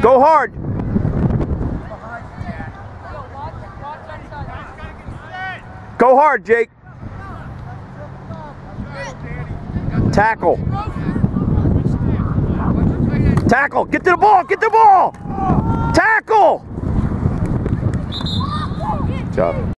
Go hard. Go hard, Jake. Tackle. Tackle. Get to the ball. Get the ball. Tackle. Good job.